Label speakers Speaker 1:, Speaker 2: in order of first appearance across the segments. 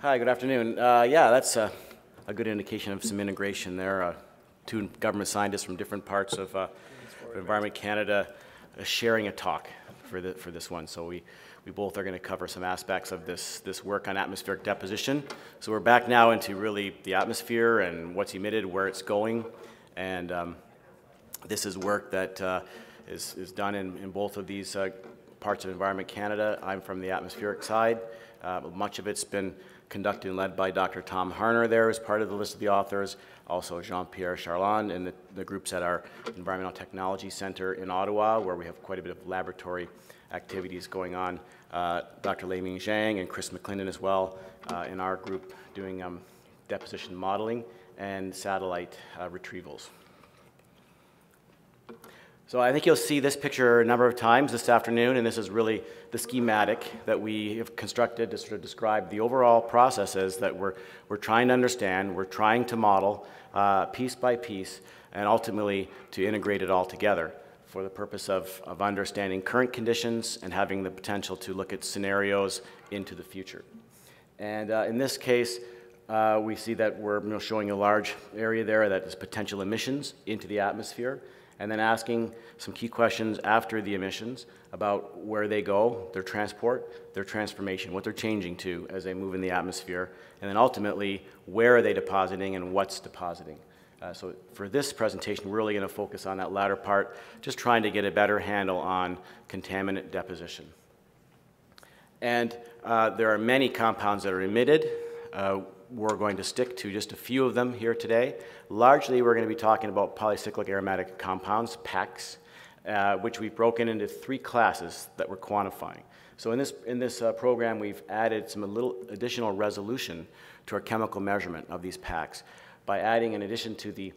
Speaker 1: Hi, good afternoon. Uh, yeah, that's a, a, good indication of some integration there. Uh, two government scientists from different parts of uh, Environment Canada uh, sharing a talk for, the, for this one. So we, we both are going to cover some aspects of this, this work on atmospheric deposition. So we're back now into really the atmosphere and what's emitted, where it's going. And um, this is work that uh, is is, done in, in both of these uh, parts of Environment Canada. I'm from the atmospheric side. Much of it's been conducted and led by Dr. Tom Harner there as part of the list of the authors, also Jean-Pierre Charland and the, the groups at our Environmental Technology Center in Ottawa, where we have quite a bit of laboratory activities going on. Uh, Dr. Ming Zhang and Chris McLinden as well uh, in our group doing um, deposition modeling and satellite uh, retrievals. So I think you'll see this picture a number of times this afternoon, and this is really the schematic that we have constructed to sort of describe the overall processes that we're, we're trying to understand, we're trying to model uh, piece by piece, and ultimately to integrate it all together for the purpose of, of understanding current conditions and having the potential to look at scenarios into the future. And uh, in this case, uh, we see that we're you know, showing a large area there that is potential emissions into the atmosphere and then asking some key questions after the emissions about where they go, their transport, their transformation, what they're changing to as they move in the atmosphere, and then ultimately, where are they depositing and what's depositing. Uh, so for this presentation, we're really going to focus on that latter part, just trying to get a better handle on contaminant deposition. And uh, there are many compounds that are emitted. Uh, we're going to stick to just a few of them here today. Largely, we're going to be talking about polycyclic aromatic compounds, PACs, uh, which we've broken into three classes that we're quantifying. So in this, in this uh, program, we've added some a little additional resolution to our chemical measurement of these PACs by adding, in addition to the,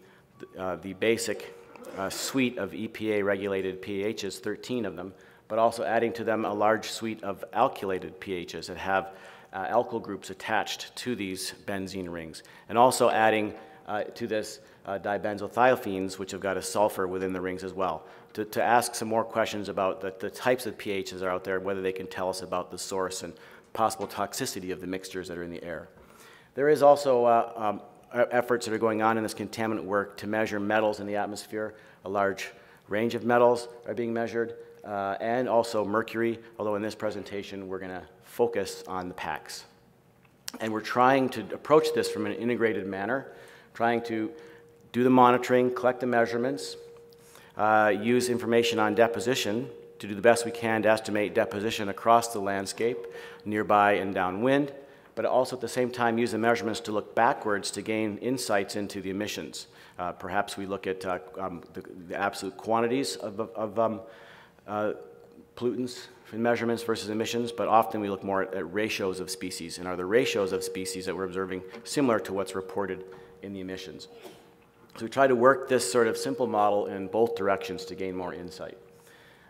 Speaker 1: uh, the basic uh, suite of EPA-regulated pHs, 13 of them, but also adding to them a large suite of alkylated pHs that have uh, alkyl groups attached to these benzene rings, and also adding uh, to this uh, dibenzothiophenes, which have got a sulfur within the rings as well, to, to ask some more questions about the, the types of pHs that are out there, whether they can tell us about the source and possible toxicity of the mixtures that are in the air. There is also uh, um, efforts that are going on in this contaminant work to measure metals in the atmosphere. A large range of metals are being measured, uh, and also mercury, although in this presentation we're going to focus on the PACs. And we're trying to approach this from an integrated manner, trying to do the monitoring, collect the measurements, uh, use information on deposition to do the best we can to estimate deposition across the landscape, nearby and downwind, but also at the same time use the measurements to look backwards to gain insights into the emissions. Uh, perhaps we look at uh, um, the, the, absolute quantities of, of um, uh, pollutants in measurements versus emissions, but often we look more at, at, ratios of species, and are the ratios of species that we're observing similar to what's reported in the emissions. So we try to work this sort of simple model in both directions to gain more insight.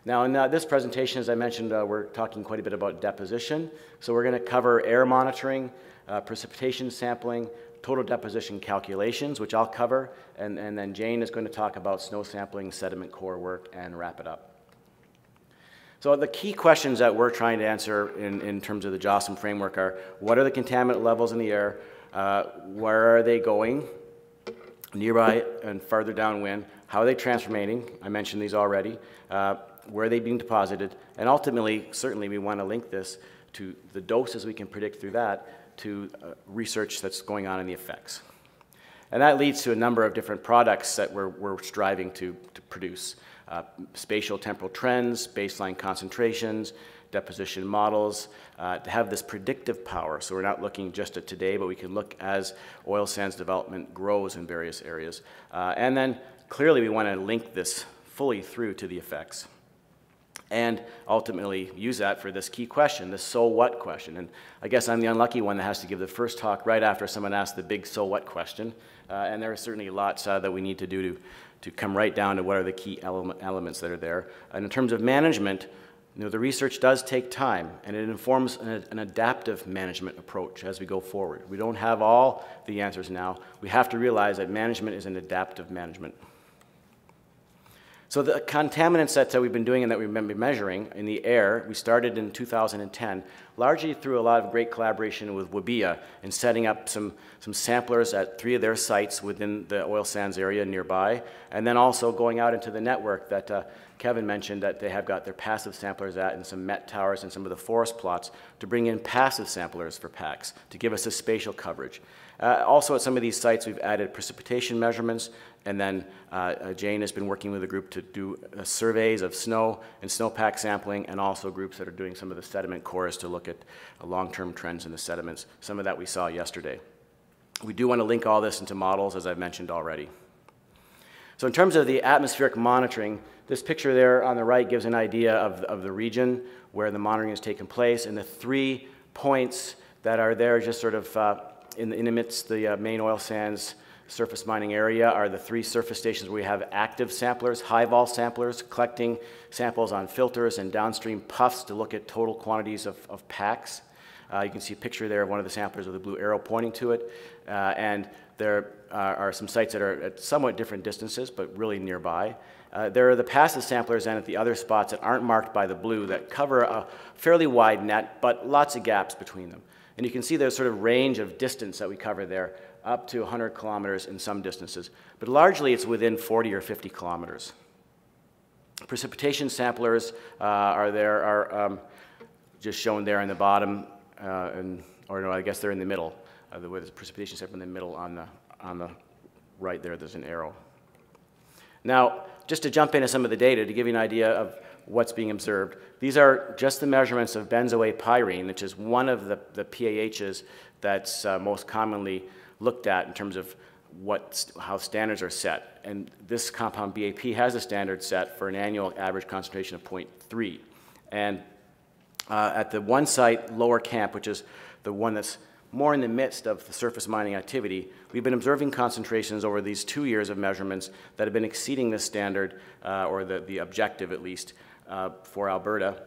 Speaker 1: Now, in uh, this presentation, as I mentioned, uh, we're talking quite a bit about deposition. So we're going to cover air monitoring, uh, precipitation sampling, total deposition calculations, which I'll cover, and, and then Jane is going to talk about snow sampling, sediment core work, and wrap it up. So the key questions that we're trying to answer in, in terms of the JOSM framework are, what are the contaminant levels in the air? Uh, where are they going? Nearby and farther downwind. How are they transforming? I mentioned these already. Uh, where are they being deposited? And ultimately, certainly we want to link this to the doses we can predict through that to uh, research that's going on in the effects. And that leads to a number of different products that we're, we're striving to, to produce uh, spatial temporal trends, baseline concentrations, deposition models, uh, to have this predictive power. So we're not looking just at today, but we can look as oil sands development grows in various areas. Uh, and then clearly we want to link this fully through to the effects. And ultimately use that for this key question, the so what question. And I guess I'm the unlucky one that has to give the first talk right after someone asks the big so what question. Uh, and there are certainly lots uh, that we need to do to to come right down to what are the key ele elements that are there. And in terms of management, you know, the research does take time, and it informs an, an, adaptive management approach as we go forward. We don't have all the answers now. We have to realize that management is an adaptive management. So the contaminant sets that we've been doing and that we've been measuring in the air, we started in 2010, largely through a lot of great collaboration with WBEA in setting up some, some samplers at three of their sites within the oil sands area nearby, and then also going out into the network that uh, Kevin mentioned that they have got their passive samplers at and some MET towers and some of the forest plots to bring in passive samplers for PACS to give us a spatial coverage. Uh, also at some of these sites we've added precipitation measurements and then uh, uh, Jane has been working with a group to do uh, surveys of snow and snowpack sampling, and also groups that are doing some of the sediment cores to look at uh, long-term trends in the sediments. Some of that we saw yesterday. We do want to link all this into models, as I've mentioned already. So in terms of the atmospheric monitoring, this picture there on the right gives an idea of, of the region where the monitoring has taken place, and the three points that are there just sort of uh, in, amidst the uh, main oil sands surface mining area are the three surface stations where we have active samplers, high vol samplers, collecting samples on filters and downstream PUFs to look at total quantities of, of PACs. Uh, you can see a picture there of one of the samplers with a blue arrow pointing to it. Uh, and there are, are some sites that are at somewhat different distances, but really nearby. Uh, there are the passive samplers and at the other spots that aren't marked by the blue that cover a fairly wide net, but lots of gaps between them. And you can see there's sort of range of distance that we cover there up to 100 kilometers in some distances, but largely it's within 40 or 50 kilometers. Precipitation samplers uh, are there, are um, just shown there in the bottom, uh, and, or no, I guess they're in the middle. Uh, the, the precipitation sample in the middle on the, on the right there, there's an arrow. Now, just to jump into some of the data to give you an idea of what's being observed, these are just the measurements of benzo[a]pyrene, which is one of the, the PAHs that's uh, most commonly looked at in terms of what, how standards are set. And this compound BAP has a standard set for an annual average concentration of 0.3. And uh, at the one site, lower camp, which is the one that's more in the midst of the surface mining activity, we've been observing concentrations over these two years of measurements that have been exceeding the standard, uh, or the, the objective at least, uh, for Alberta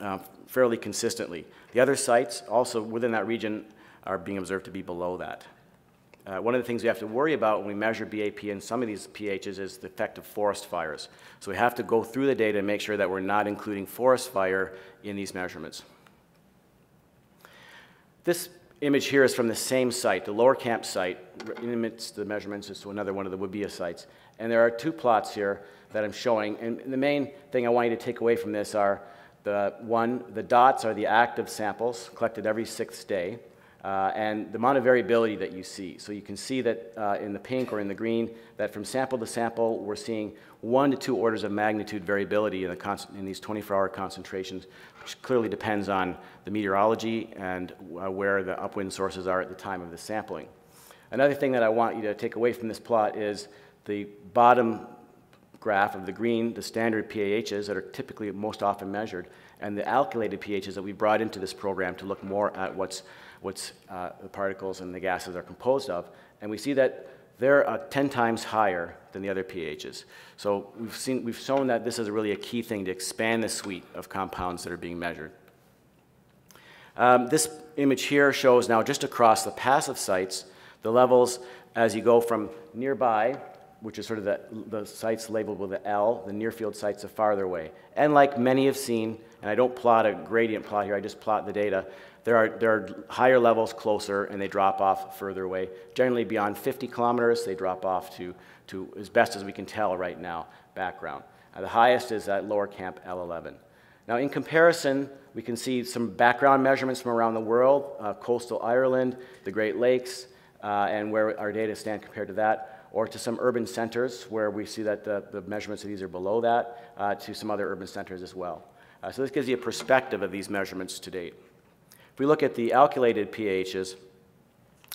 Speaker 1: uh, fairly consistently. The other sites, also within that region, are being observed to be below that. Uh, one of the things we have to worry about when we measure BAP in some of these pHs is the effect of forest fires. So we have to go through the data and make sure that we're not including forest fire in these measurements. This image here is from the same site, the lower camp site, in amidst the measurements is to another one of the WBEA sites. And there are two plots here that I'm showing. And the main thing I want you to take away from this are the one, the dots are the active samples collected every sixth day uh, and the amount of variability that you see. So you can see that uh, in the pink or in the green, that from sample to sample, we're seeing one to two orders of magnitude variability in, the in these 24-hour concentrations, which clearly depends on the meteorology and uh, where the upwind sources are at the time of the sampling. Another thing that I want you to take away from this plot is the bottom graph of the green, the standard PAHs that are typically most often measured, and the alkylated pHs that we brought into this program to look more at what's what uh, the particles and the gases are composed of. And we see that they're uh, 10 times higher than the other pHs. So we've, seen, we've shown that this is really a key thing to expand the suite of compounds that are being measured. Um, this image here shows now just across the passive sites, the levels as you go from nearby, which is sort of the, the sites labeled with the L, the near field sites are farther away. And like many have seen, and I don't plot a gradient plot here, I just plot the data, there are, there are higher levels closer and they drop off further away. Generally beyond 50 kilometers, they drop off to, to as best as we can tell right now, background. Uh, the highest is at lower camp L11. Now in comparison, we can see some background measurements from around the world, uh, coastal Ireland, the Great Lakes, uh, and where our data stand compared to that, or to some urban centers where we see that the, the measurements of these are below that, uh, to some other urban centers as well. Uh, so this gives you a perspective of these measurements to date. If we look at the alkylated pHs,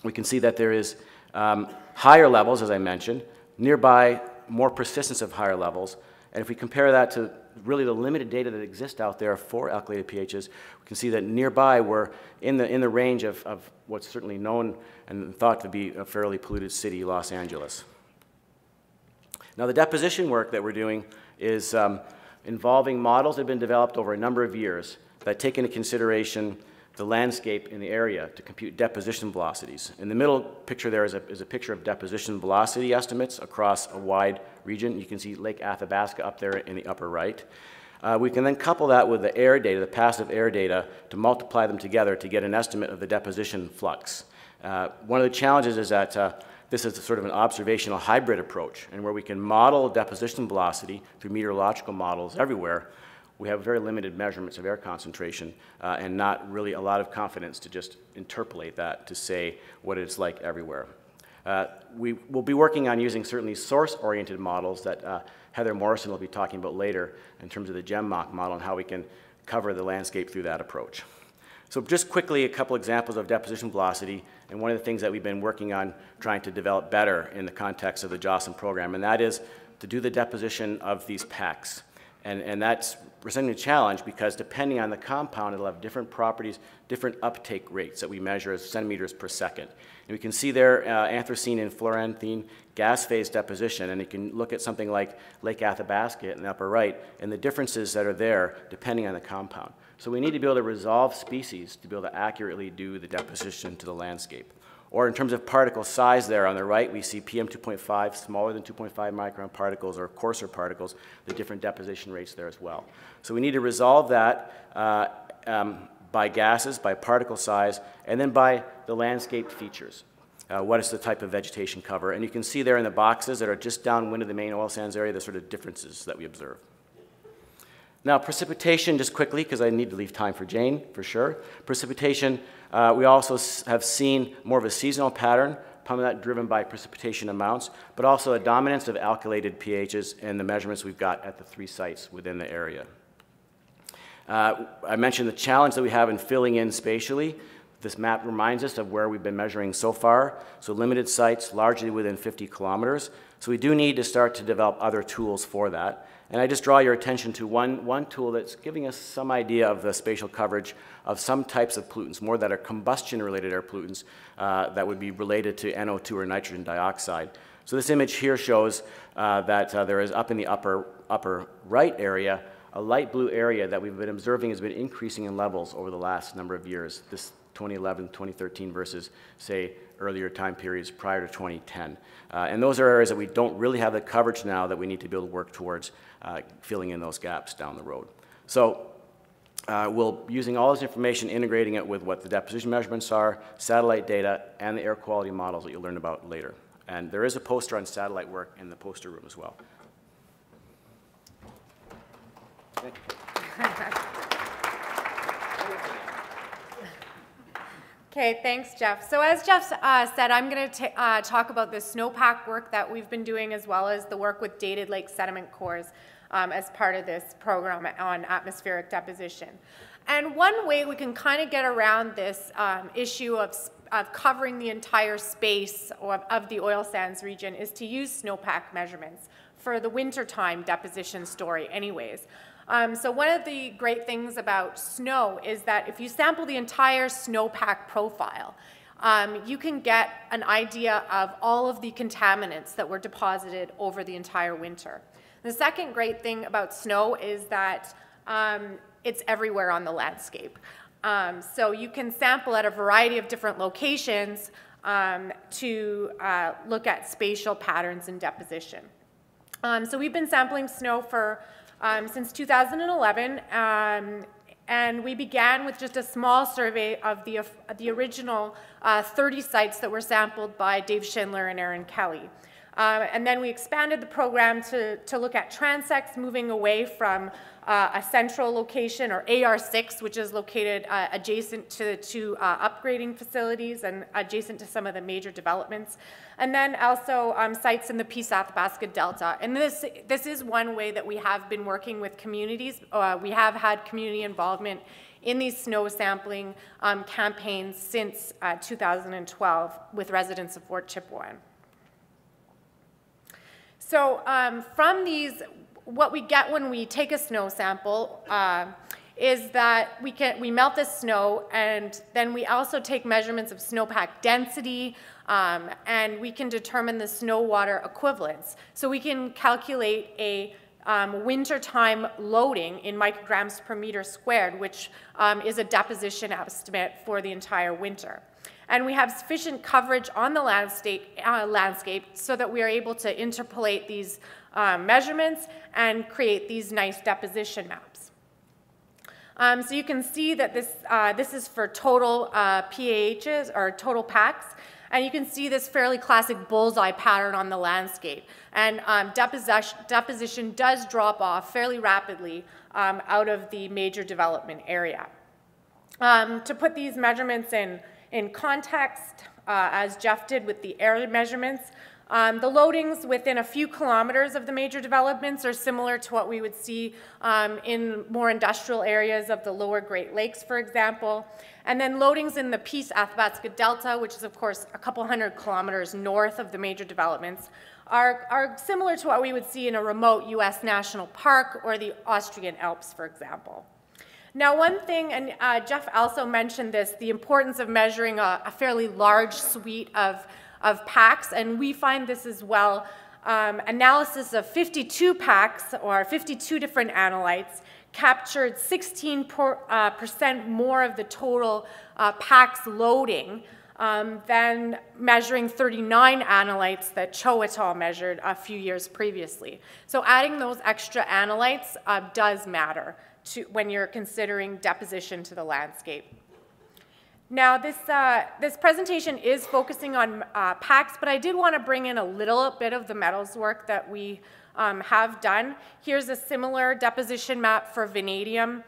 Speaker 1: we can see that there is um, higher levels, as I mentioned, nearby more persistence of higher levels. And if we compare that to really the limited data that exists out there for alkylated pHs, we can see that nearby we're in the, in the range of, of what's certainly known and thought to be a fairly polluted city, Los Angeles. Now the deposition work that we're doing is um, involving models that have been developed over a number of years that take into consideration the landscape in the area to compute deposition velocities. In the middle picture there is a, is a picture of deposition velocity estimates across a wide region. You can see Lake Athabasca up there in the upper right. Uh, we can then couple that with the air data, the passive air data, to multiply them together to get an estimate of the deposition flux. Uh, one of the challenges is that uh, this is sort of an observational hybrid approach, and where we can model deposition velocity through meteorological models everywhere, we have very limited measurements of air concentration uh, and not really a lot of confidence to just interpolate that to say what it's like everywhere. Uh, we will be working on using certainly source-oriented models that uh, Heather Morrison will be talking about later in terms of the GEM-MACH model and how we can cover the landscape through that approach. So just quickly, a couple examples of deposition velocity, and one of the things that we've been working on trying to develop better in the context of the JOSM program, and that is to do the deposition of these PACs. And, and that's presenting a challenge because depending on the compound, it'll have different properties, different uptake rates that we measure as centimeters per second. And we can see there uh, anthracene and fluoranthene gas phase deposition, and you can look at something like Lake Athabasca in the upper right, and the differences that are there depending on the compound. So we need to be able to resolve species to be able to accurately do the deposition to the landscape. Or in terms of particle size there on the right, we see PM2.5, smaller than 2.5 micron particles or coarser particles, the different deposition rates there as well. So we need to resolve that uh, um, by gases, by particle size, and then by the landscape features. Uh, what is the type of vegetation cover? And you can see there in the boxes that are just downwind of the main oil sands area the sort of differences that we observe. Now, precipitation, just quickly, because I need to leave time for Jane, for sure. Precipitation uh, we also have seen more of a seasonal pattern, of that driven by precipitation amounts, but also a dominance of alkylated pHs in the measurements we've got at the three sites within the area. Uh, I mentioned the challenge that we have in filling in spatially. This map reminds us of where we've been measuring so far. So limited sites, largely within 50 kilometers. So we do need to start to develop other tools for that. And I just draw your attention to one, one tool that's giving us some idea of the spatial coverage of some types of pollutants, more that are combustion-related air pollutants uh, that would be related to NO2 or nitrogen dioxide. So this image here shows uh, that uh, there is up in the upper, upper right area, a light blue area that we've been observing has been increasing in levels over the last number of years, this 2011, 2013 versus, say, earlier time periods prior to 2010. Uh, and those are areas that we don't really have the coverage now that we need to be able to work towards uh, filling in those gaps down the road. So uh, we'll, using all this information, integrating it with what the deposition measurements are, satellite data, and the air quality models that you'll learn about later. And there is a poster on satellite work in the poster room as well. Okay.
Speaker 2: Thanks, Jeff. So as Jeff uh, said, I'm going to uh, talk about the snowpack work that we've been doing as well as the work with dated lake sediment cores um, as part of this program on atmospheric deposition. And one way we can kind of get around this um, issue of, of covering the entire space of, of the oil sands region is to use snowpack measurements for the wintertime deposition story anyways. Um, so one of the great things about snow is that if you sample the entire snowpack profile, um, you can get an idea of all of the contaminants that were deposited over the entire winter. The second great thing about snow is that um, it's everywhere on the landscape. Um, so you can sample at a variety of different locations um, to uh, look at spatial patterns and deposition. Um, so we've been sampling snow for um, since 2011, um, and we began with just a small survey of the, of the original uh, 30 sites that were sampled by Dave Schindler and Erin Kelly. Uh, and then we expanded the program to, to look at transects, moving away from uh, a central location, or AR6, which is located uh, adjacent to two uh, upgrading facilities and adjacent to some of the major developments. And then also um, sites in the Peace Athabasca Delta. And this, this is one way that we have been working with communities. Uh, we have had community involvement in these snow sampling um, campaigns since uh, 2012 with residents of Fort Chipewyan. So um, from these, what we get when we take a snow sample uh, is that we, can, we melt the snow and then we also take measurements of snowpack density um, and we can determine the snow water equivalence. So we can calculate a um, wintertime loading in micrograms per meter squared, which um, is a deposition estimate for the entire winter. And we have sufficient coverage on the landscape, uh, landscape so that we are able to interpolate these um, measurements and create these nice deposition maps. Um, so you can see that this, uh, this is for total uh, PAHs or total PACs. And you can see this fairly classic bullseye pattern on the landscape. And um, deposition, deposition, does drop off fairly rapidly um, out of the major development area. Um, to put these measurements in, in context, uh, as Jeff did with the air measurements, um, the loadings within a few kilometers of the major developments are similar to what we would see um, in more industrial areas of the lower Great Lakes, for example. And then loadings in the Peace Athabasca Delta, which is of course a couple hundred kilometers north of the major developments, are, are similar to what we would see in a remote US national park or the Austrian Alps, for example. Now, one thing, and uh, Jeff also mentioned this, the importance of measuring a, a fairly large suite of of PACs, and we find this as well. Um, analysis of 52 PACs or 52 different analytes captured 16% uh, more of the total uh, PACs loading um, than measuring 39 analytes that Cho et al. measured a few years previously. So adding those extra analytes uh, does matter to, when you're considering deposition to the landscape. Now, this, uh, this presentation is focusing on uh, PACs, but I did want to bring in a little bit of the metals work that we um, have done. Here's a similar deposition map for vanadium.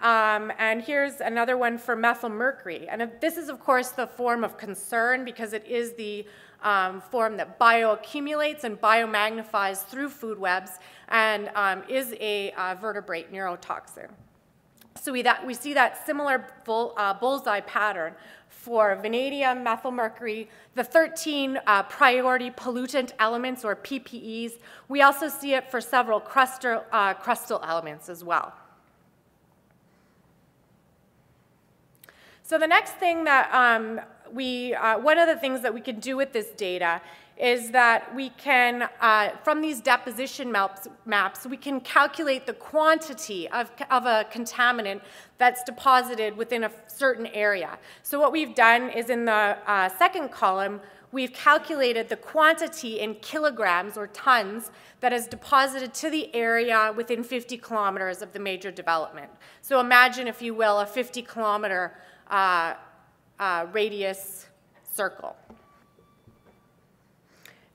Speaker 2: Um, and here's another one for methyl mercury. And this is, of course, the form of concern because it is the um, form that bioaccumulates and biomagnifies through food webs and um, is a uh, vertebrate neurotoxin. So we, that, we see that similar bull, uh, bullseye pattern for vanadium, methylmercury, the 13 uh, priority pollutant elements or PPEs. We also see it for several crustal, uh, crustal elements as well. So the next thing that um, we, uh, one of the things that we can do with this data is that we can, uh, from these deposition maps, maps, we can calculate the quantity of, of a contaminant that's deposited within a certain area. So what we've done is in the uh, second column, we've calculated the quantity in kilograms or tons that is deposited to the area within 50 kilometers of the major development. So imagine, if you will, a 50 kilometer uh, uh, radius circle.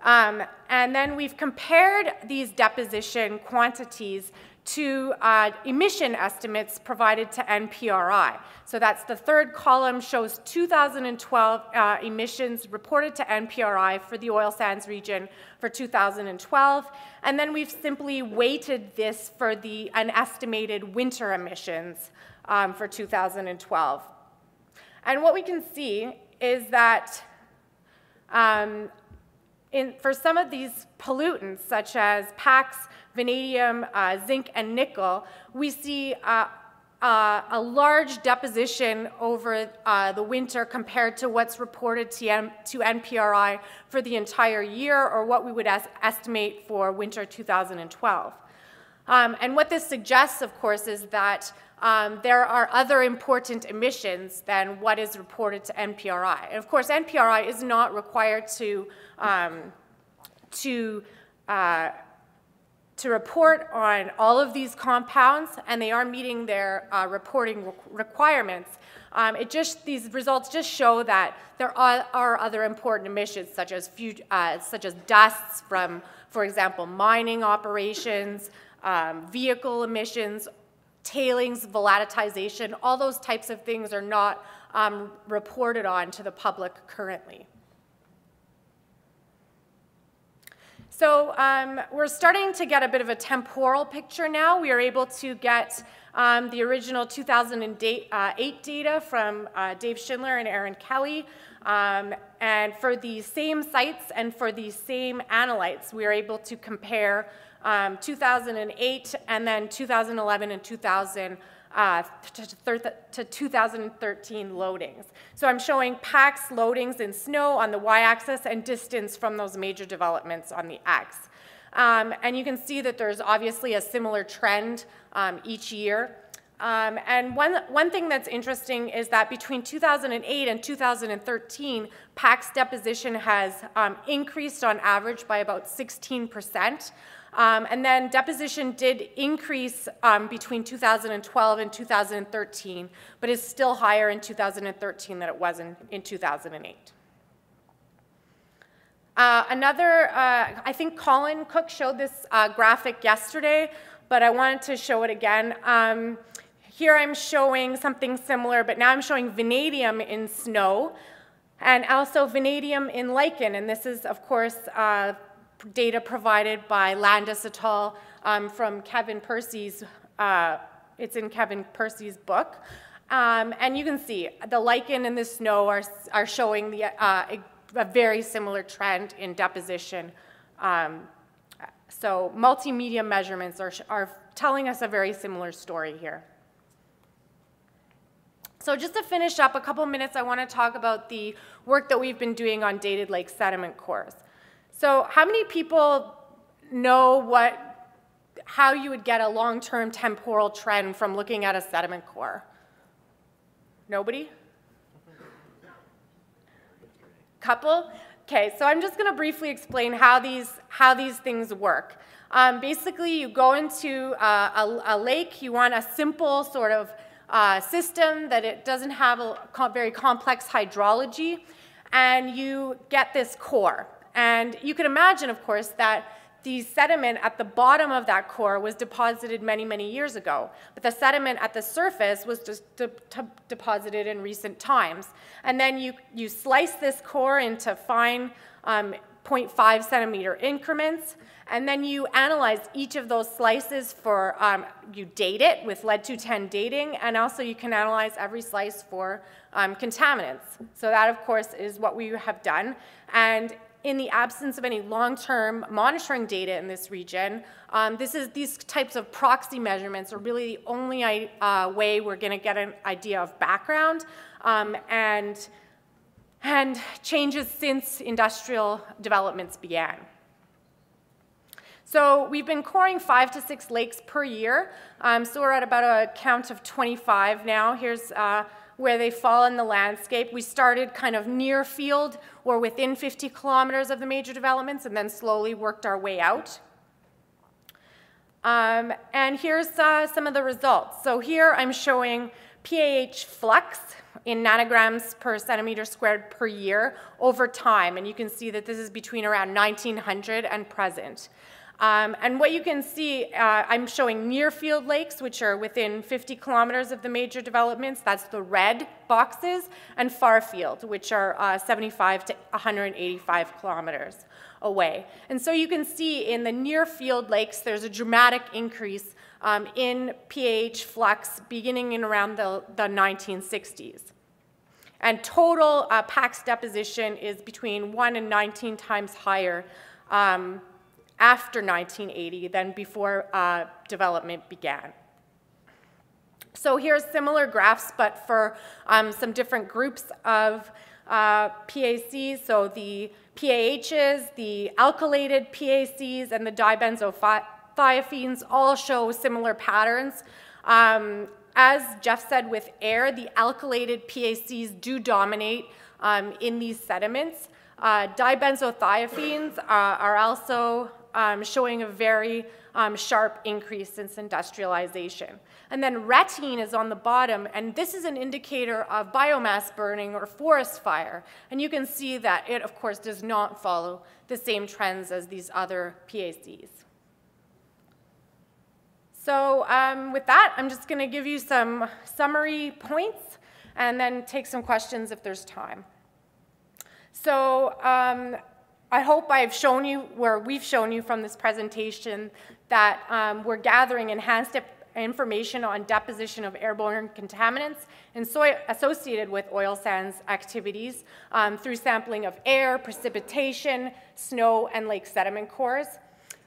Speaker 2: Um, and then we've compared these deposition quantities to uh, emission estimates provided to NPRI. So that's the third column shows 2012 uh, emissions reported to NPRI for the oil sands region for 2012. And then we've simply weighted this for the unestimated winter emissions um, for 2012. And what we can see is that um, in, for some of these pollutants, such as PACs, vanadium, uh, zinc, and nickel, we see uh, uh, a large deposition over uh, the winter compared to what's reported to, M to NPRI for the entire year or what we would es estimate for winter 2012. Um, and what this suggests, of course, is that um, there are other important emissions than what is reported to NPRI. And of course, NPRI is not required to, um, to, uh, to report on all of these compounds, and they are meeting their uh, reporting re requirements. Um, it just, these results just show that there are, are other important emissions, such as, uh, such as dusts from, for example, mining operations, um, vehicle emissions, tailings, volatilization, all those types of things are not um, reported on to the public currently. So um, we're starting to get a bit of a temporal picture now. We are able to get um, the original 2008 uh, data from uh, Dave Schindler and Erin Kelly. Um, and for the same sites and for these same analytes, we are able to compare um, 2008, and then 2011 and 2000 uh, to 2013 loadings. So I'm showing PACs loadings in snow on the y-axis and distance from those major developments on the x. Um, and you can see that there's obviously a similar trend um, each year. Um, and one, one thing that's interesting is that between 2008 and 2013, PACs deposition has um, increased on average by about 16%. Um, and then deposition did increase um, between 2012 and 2013, but is still higher in 2013 than it was in, in 2008. Uh, another, uh, I think Colin Cooke showed this uh, graphic yesterday, but I wanted to show it again. Um, here I'm showing something similar, but now I'm showing vanadium in snow and also vanadium in lichen. And this is, of course, uh, data provided by Landis et al. Um, from Kevin Percy's, uh, it's in Kevin Percy's book. Um, and you can see the lichen and the snow are, are showing the, uh, a very similar trend in deposition. Um, so multimedia measurements are, are telling us a very similar story here. So just to finish up, a couple minutes, I want to talk about the work that we've been doing on dated lake sediment cores. So how many people know what, how you would get a long-term temporal trend from looking at a sediment core? Nobody? Couple? Okay, so I'm just going to briefly explain how these, how these things work. Um, basically, you go into uh, a, a, lake, you want a simple sort of uh, system that it doesn't have a very complex hydrology, and you get this core. And you can imagine, of course, that the sediment at the bottom of that core was deposited many, many years ago. But the sediment at the surface was just de deposited in recent times. And then you, you slice this core into fine um, 0.5 centimeter increments, and then you analyze each of those slices for, um, you date it with lead-210 dating, and also you can analyze every slice for um, contaminants. So that, of course, is what we have done. And in the absence of any long-term monitoring data in this region, um, this is, these types of proxy measurements are really the only uh, way we're going to get an idea of background. Um, and and changes since industrial developments began. So we've been coring five to six lakes per year. Um, so we're at about a count of 25 now. Here's uh, where they fall in the landscape. We started kind of near field or within 50 kilometers of the major developments and then slowly worked our way out. Um, and here's uh, some of the results. So here I'm showing PAH flux in nanograms per centimeter squared per year over time. And you can see that this is between around 1900 and present. Um, and what you can see, uh, I'm showing near field lakes, which are within 50 kilometers of the major developments. That's the red boxes, and far field, which are uh, 75 to 185 kilometers away. And so you can see in the near field lakes, there's a dramatic increase um, in pH flux beginning in around the, the 1960s. And total uh, PACs deposition is between 1 and 19 times higher um, after 1980 than before uh, development began. So here's similar graphs, but for um, some different groups of uh, PACs. So the PAHs, the alkylated PACs, and the dibenzothiophenes all show similar patterns. Um, as Jeff said with air, the alkylated PACs do dominate um, in these sediments. Uh, dibenzothiophenes uh, are also um, showing a very um, sharp increase since industrialization. And then retene is on the bottom, and this is an indicator of biomass burning or forest fire. And you can see that it, of course, does not follow the same trends as these other PACs. So um, with that, I'm just going to give you some summary points and then take some questions if there's time. So um, I hope I've shown you, where we've shown you from this presentation, that um, we're gathering enhanced information on deposition of airborne contaminants and soil associated with oil sands activities um, through sampling of air, precipitation, snow, and lake sediment cores.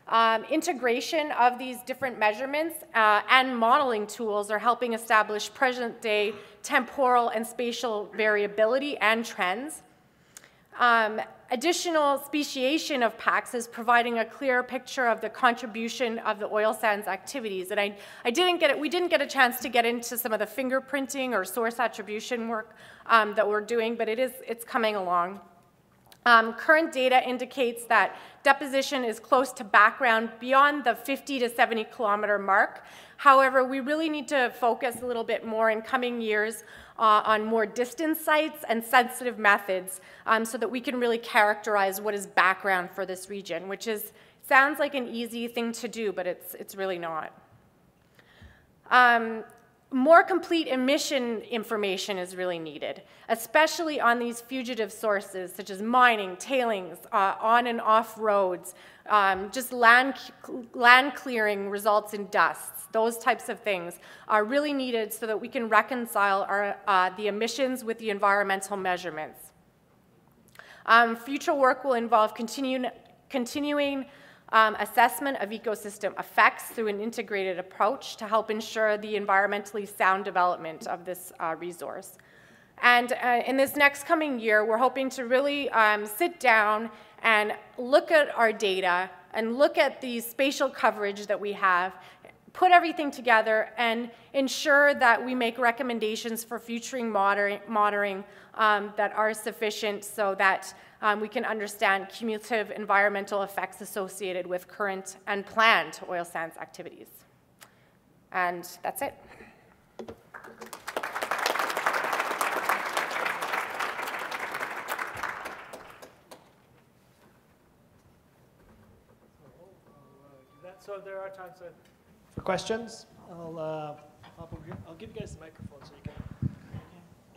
Speaker 2: Um, integration of these different measurements uh, and modeling tools are helping establish present day temporal and spatial variability and trends. Um, additional speciation of PACs is providing a clear picture of the contribution of the oil sands activities. And I, I didn't get it, we didn't get a chance to get into some of the fingerprinting or source attribution work um, that we're doing, but it is, it's coming along. Um, current data indicates that deposition is close to background beyond the 50 to 70 kilometer mark. However, we really need to focus a little bit more in coming years uh, on more distant sites and sensitive methods um, so that we can really characterize what is background for this region, which is sounds like an easy thing to do, but it's, it's really not. Um, more complete emission information is really needed, especially on these fugitive sources such as mining, tailings, uh, on and off roads, um, just land, land clearing results in dusts. Those types of things are really needed so that we can reconcile our, uh, the emissions with the environmental measurements. Um, future work will involve continue, continuing um, assessment of ecosystem effects through an integrated approach to help ensure the environmentally sound development of this uh, resource. And uh, in this next coming year, we're hoping to really um, sit down and look at our data and look at the spatial coverage that we have, put everything together, and ensure that we make recommendations for future monitoring um, that are sufficient so that um, we can understand cumulative environmental effects associated with current and planned oil sands activities. And that's it.
Speaker 3: So there are times for questions. I'll, uh, I'll, I'll give you guys the microphone so you can,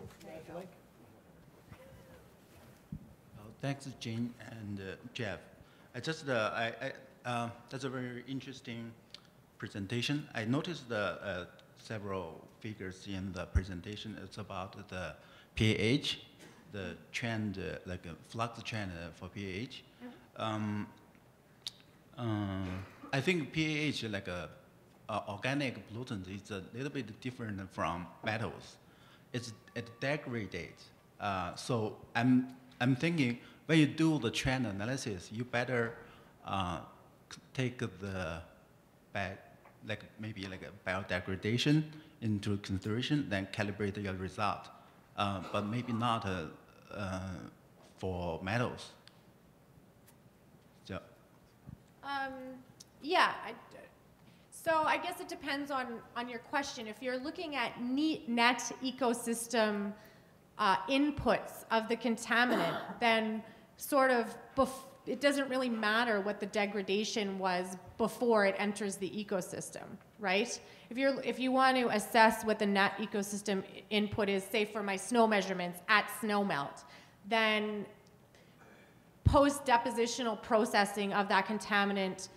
Speaker 3: if you like.
Speaker 4: Thanks, Jane and uh, Jeff. I just, uh, I, I uh, that's a very interesting presentation. I noticed the uh, several figures in the presentation. It's about the pH, the trend, uh, like a flux trend for pH. Um, uh, I think pH, like a, a, organic pollutant, is a little bit different from metals. It's it degrades. so I'm I'm thinking when you do the trend analysis, you better uh, take the like maybe like a biodegradation into consideration, then calibrate your result. Uh, but maybe not uh, uh for metals.
Speaker 2: So. Um, yeah. I, so I guess it depends on, on your question. If you're looking at net ecosystem uh, inputs of the contaminant, then sort of it doesn't really matter what the degradation was before it enters the ecosystem, right? If, you're, if you want to assess what the net ecosystem input is, say for my snow measurements at snowmelt, then post-depositional processing of that contaminant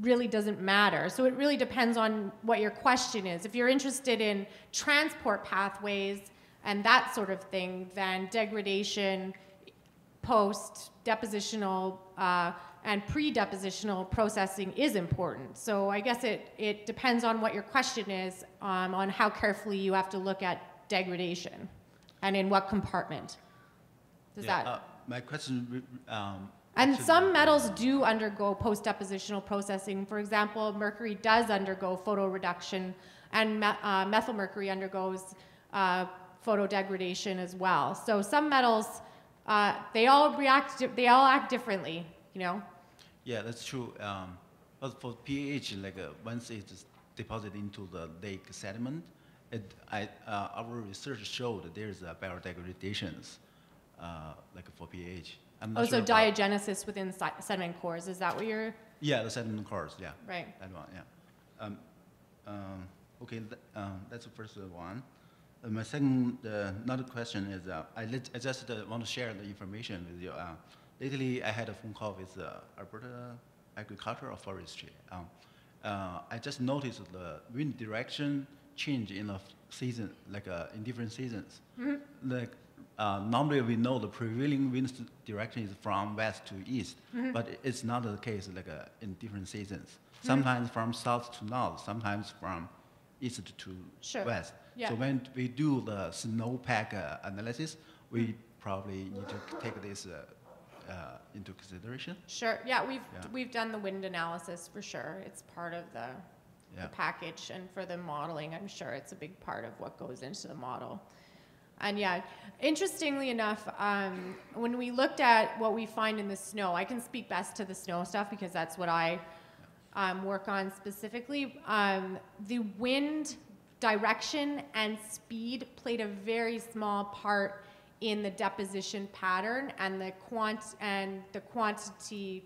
Speaker 2: really doesn't matter. So it really depends on what your question is. If you're interested in transport pathways, and that sort of thing, then degradation, post, depositional, uh, and pre-depositional processing is important. So I guess it, it depends on what your question is um, on how carefully you have to look at degradation and in what compartment. Does yeah, that? Uh,
Speaker 4: my question. Um,
Speaker 2: and some metals do undergo post-depositional processing. For example, mercury does undergo photoreduction, and me uh, methyl mercury undergoes uh, photodegradation as well. So some metals, uh, they all react, they all act differently, you know?
Speaker 4: Yeah, that's true. Um, but for pH, like uh, once it's deposited into the lake sediment, it, I, uh, our research showed there's a biodegradations, uh, like for pH.
Speaker 2: Oh, sure so diagenesis within sediment cores, is that what you're?
Speaker 4: Yeah, the sediment cores, yeah.
Speaker 2: Right.
Speaker 4: That one, yeah. Um, um, okay, th um, that's the first one. Uh, my second, uh, another question is, uh, I, I, just uh, want to share the information with you. Uh, lately, I had a phone call with uh, Alberta Agriculture or Forestry. Um, I just noticed the wind direction change in a season, like in different seasons. Mm -hmm. Like normally, we know the prevailing wind direction is from west to east, mm -hmm. but it's not the case like in different seasons. Mm -hmm. Sometimes from south to north, sometimes from east to sure. west. Yeah. So when we do the snowpack uh, analysis, we probably need to take this uh, uh, into consideration?
Speaker 2: Sure, yeah, we've,
Speaker 4: Yeah.
Speaker 2: we've done the wind analysis for sure. It's part of the,
Speaker 4: Yeah.
Speaker 2: the package, and for the modeling, I'm sure it's a big part of what goes into the model. And yeah, interestingly enough, um, when we looked at what we find in the snow, I can speak best to the snow stuff because that's what I um, work on specifically. Um, the wind direction and speed played a very small part in the deposition pattern and the quant and the quantity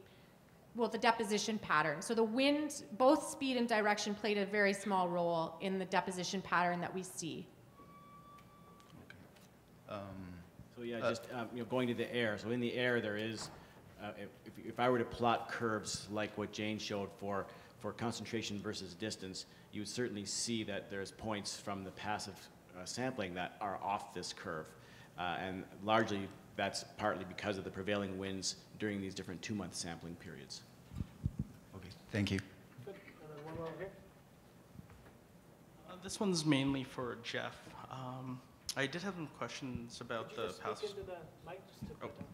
Speaker 2: well the deposition pattern so the wind both speed and direction played a very small role in the deposition pattern that we see
Speaker 1: So yeah, just, um, you know, going to the air, so in the air, there is, uh, if, if- if I were to plot curves like what Jane showed for, for concentration versus distance, you would certainly see that there's points from the passive uh, sampling that are off this curve. Uh, And largely, that's partly because of the prevailing winds during these different two-month sampling periods.
Speaker 4: Okay, thank you.
Speaker 3: Good. And then one more over here.
Speaker 5: Uh, This one's mainly for Jeff. Um, I did have some questions about the
Speaker 3: just speak
Speaker 5: passive.
Speaker 3: into the mic just to
Speaker 5: Oh.
Speaker 3: put down?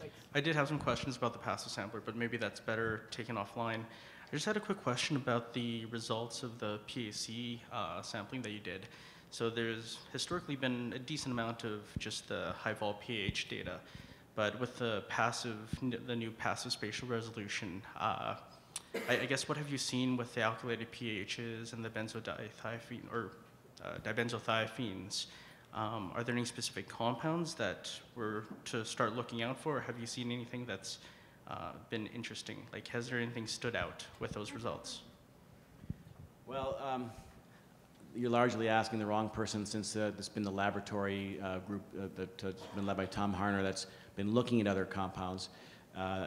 Speaker 3: Thanks.
Speaker 5: I did have some questions about the passive sampler, but maybe that's better taken offline. I just had a quick question about the results of the PAC uh, sampling that you did. So there's historically been a decent amount of just the high vol PAH data, but with the passive, the new passive spatial resolution, uh, I, I guess what have you seen with the alkylated PAHs and the benzo[a]pyrene or uh, dibenzothiophenes? Um, are there any specific compounds that we're to start looking out for? Or have you seen anything that's uh, been interesting? Like, has there anything stood out with those results?
Speaker 1: Well, um, you're largely asking the wrong person since uh, it's been the laboratory uh, group uh, uh, has been led by Tom Harner that's been looking at other compounds. Uh,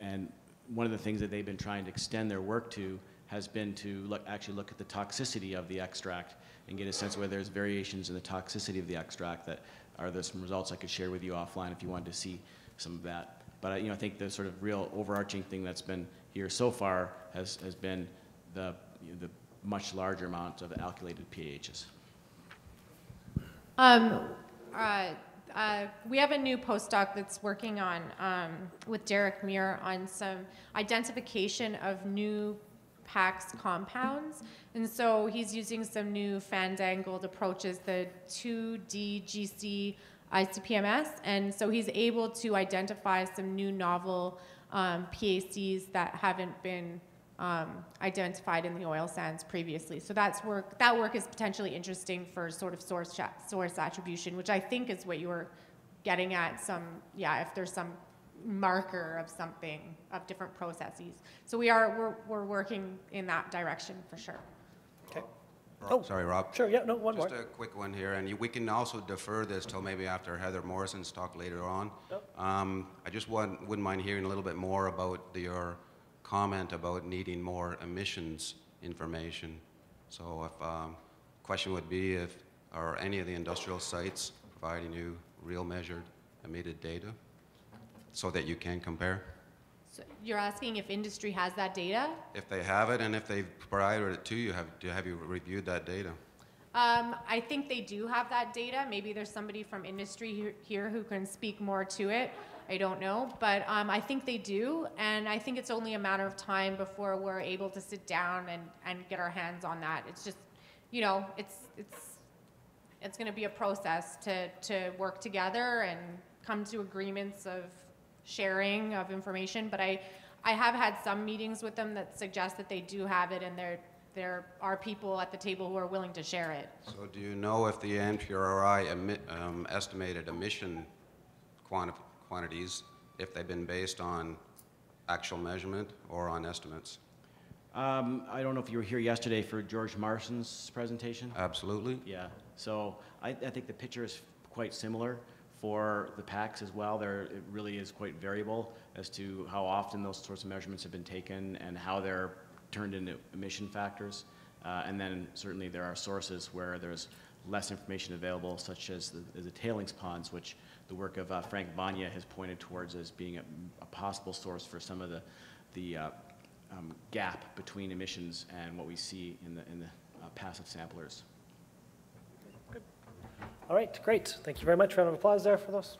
Speaker 1: and one of the things that they've been trying to extend their work to has been to look, actually look at the toxicity of the extract and get a sense whether there's variations in the toxicity of the extract that are there some results I could share with you offline if you wanted to see some of that. But you know, I think the sort of real overarching thing that's been here so far has, has been the, you know, the much larger amount of alkylated PAHs.
Speaker 2: Um, uh, uh, we have a new postdoc that's working on um, with Derek Muir on some identification of new PACs compounds. And so he's using some new fandangled approaches, the 2DGC ICP-MS. And so he's able to identify some new novel um, PACs that haven't been um, identified in the oil sands previously. So that's work. That work is potentially interesting for sort of source source attribution, which I think is what you were getting at. Some yeah, if there's some marker of something of different processes. So we are we're, we're working in that direction for sure.
Speaker 3: Okay.
Speaker 6: Rob-
Speaker 3: Oh,
Speaker 6: Sorry, Rob.
Speaker 3: Sure, yeah, no, one more.
Speaker 6: Just a quick one here, and you- we can also defer this till maybe after Heather Morrison's talk later on.
Speaker 3: Yep.
Speaker 6: Um, I just want, wouldn't mind hearing a little bit more about the- your comment about needing more emissions information. So if, um, question would be if, are any of the industrial sites providing you real measured emitted data so that you can compare?
Speaker 2: So you're asking if industry has that data?
Speaker 6: If they have it, and if they've provided it to you, have, do- have you reviewed that data?
Speaker 2: Um, I think they do have that data. Maybe there's somebody from industry here, here who can speak more to it. I don't know, but um, I think they do, and I think it's only a matter of time before we're able to sit down and, and get our hands on that. It's just, you know, it's it's it's going to be a process to to work together and come to agreements of sharing of information. But I I have had some meetings with them that suggest that they do have it, and there there are people at the table who are willing to share it.
Speaker 6: So do you know if the NPRI emit, um, estimated emission quanti- quantities, if they've been based on actual measurement or on estimates?
Speaker 1: Um, I don't know if you were here yesterday for George Marson's presentation.
Speaker 6: Absolutely.
Speaker 1: Yeah, so I, I think the picture is quite similar for the PACs as well. There, it really is quite variable as to how often those sorts of measurements have been taken and how they're turned into emission factors. Uh, and then certainly there are sources where there's less information available, such as the, the tailings ponds, which the work of uh, Frank Wania has pointed towards as being a, a possible source for some of the, the uh, um, gap between emissions and what we see in the, in the uh, passive samplers.
Speaker 3: All right, great. Thank you very much. Round of applause there for those.